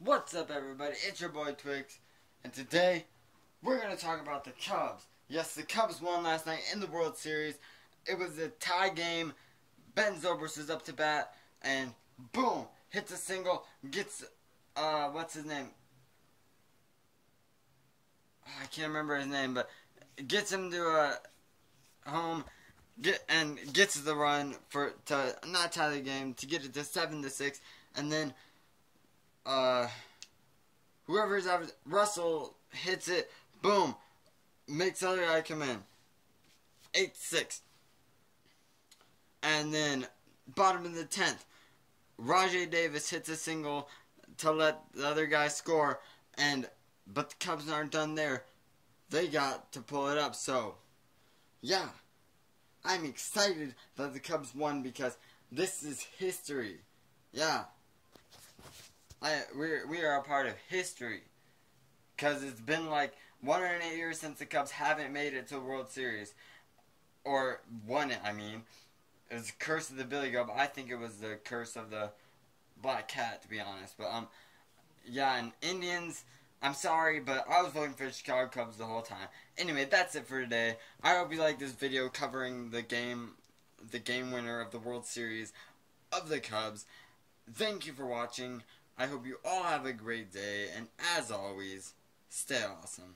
What's up, everybody? It's your boy Twix, and today we're going to talk about the Cubs. Yes, the Cubs won last night in the World Series. It was a tie game. Ben Zobrist is up to bat, and boom, hits a single, gets, uh, what's his name? I can't remember his name, but gets him to a home, get and gets the run for to not tie the game to get it to seven to six, and then uh, whoever's after Russell hits it, boom, makes other guy come in. 8 6. And then, bottom of the 10th, Rajai Davis hits a single to let the other guy score, and but the Cubs aren't done there. They got to pull it up, so yeah. I'm excited that the Cubs won because this is history. Yeah. I we we are a part of history because it's been like 108 years since the Cubs haven't made it to the World Series or won it. I mean, it was the curse of the Billy Goat. I think it was the curse of the Black Cat, to be honest. But um, yeah, and Indians. I'm sorry, but I was voting for the Chicago Cubs the whole time. Anyway, that's it for today. I hope you like this video covering the game, the game winner of the World Series of the Cubs. Thank you for watching. I hope you all have a great day, and as always, stay awesome.